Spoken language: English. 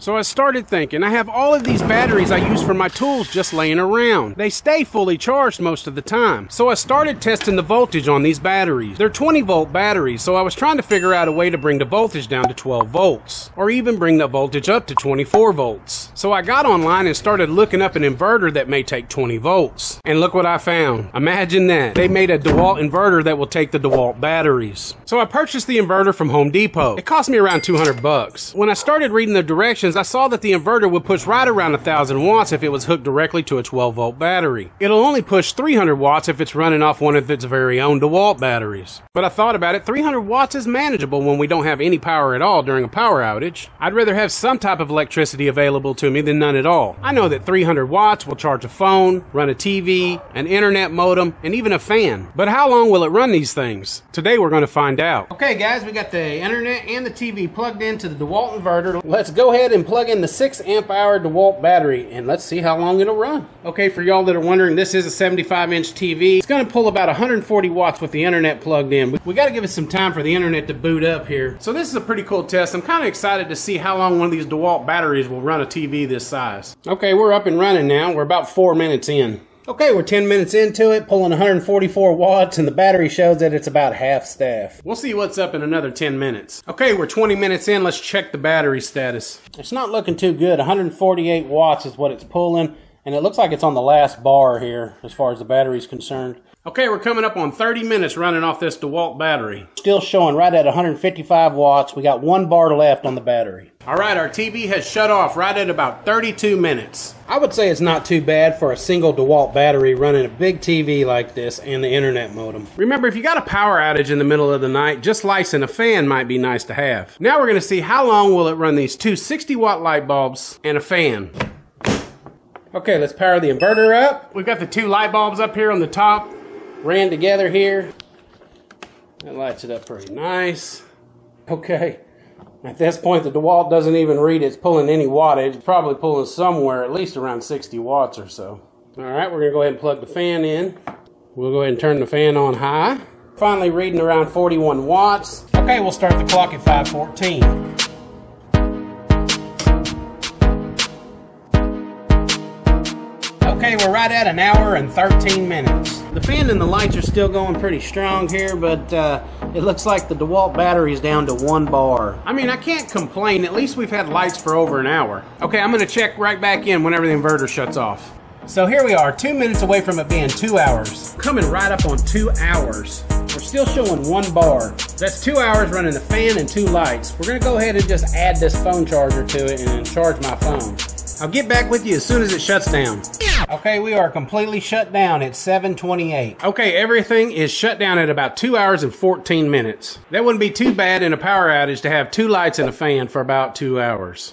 So I started thinking, I have all of these batteries I use for my tools just laying around. They stay fully charged most of the time. So I started testing the voltage on these batteries. They're 20 volt batteries, so I was trying to figure out a way to bring the voltage down to 12 volts, or even bring the voltage up to 24 volts. So I got online and started looking up an inverter that may take 20 volts. And look what I found. Imagine that. They made a DeWalt inverter that will take the DeWalt batteries. So I purchased the inverter from Home Depot. It cost me around 200 bucks. When I started reading the directions, I saw that the inverter would push right around 1000 watts if it was hooked directly to a 12 volt battery. It'll only push 300 watts if it's running off one of its very own DeWalt batteries. But I thought about it, 300 watts is manageable when we don't have any power at all during a power outage. I'd rather have some type of electricity available to me than none at all. I know that 300 watts will charge a phone, run a TV, an internet modem, and even a fan. But how long will it run these things? Today we're going to find out. Okay guys, we got the internet and the TV plugged into the DeWalt inverter. Let's go ahead and plug in the 6 amp hour DeWalt battery and let's see how long it'll run. Okay, for y'all that are wondering, this is a 75 inch TV. It's to pull about 140 watts with the internet plugged in. We got to give it some time for the internet to boot up here. So this is a pretty cool test. I'm kind of excited to see how long one of these DeWalt batteries will run a TV this size. Okay, we're up and running now. We're about four minutes in. Okay, we're 10 minutes into it, pulling 144 watts, and the battery shows that it's about half staff. We'll see what's up in another 10 minutes. Okay, we're 20 minutes in. Let's check the battery status. It's not looking too good. 148 watts is what it's pulling, and it looks like it's on the last bar here as far as the battery's concerned. Okay, we're coming up on 30 minutes running off this DeWalt battery. Still showing right at 155 watts. We got one bar left on the battery. All right, our TV has shut off right at about 32 minutes. I would say it's not too bad for a single DeWalt battery running a big TV like this and the internet modem. Remember, if you got a power outage in the middle of the night, just lights and a fan might be nice to have. Now we're gonna see how long will it run these two 60 watt light bulbs and a fan. Okay, let's power the inverter up. We've got the two light bulbs up here on the top ran together here. That lights it up pretty nice. Okay. At this point, the DeWalt doesn't even read it's pulling any wattage. Probably pulling somewhere at least around 60 watts or so. All right, we're to go ahead and plug the fan in. We'll go ahead and turn the fan on high. Finally reading around 41 watts. Okay, we'll start the clock at 514. Okay, we're right at an hour and 13 minutes. The fan and the lights are still going pretty strong here, but uh, it looks like the DeWalt battery is down to one bar. I mean, I can't complain. At least we've had lights for over an hour. Okay, I'm gonna check right back in whenever the inverter shuts off. So here we are, two minutes away from it being two hours. Coming right up on two hours. We're still showing one bar. That's two hours running the fan and two lights. We're gonna go ahead and just add this phone charger to it and charge my phone. I'll get back with you as soon as it shuts down. Okay, we are completely shut down at 728. Okay, everything is shut down at about 2 hours and 14 minutes. That wouldn't be too bad in a power outage to have two lights and a fan for about 2 hours.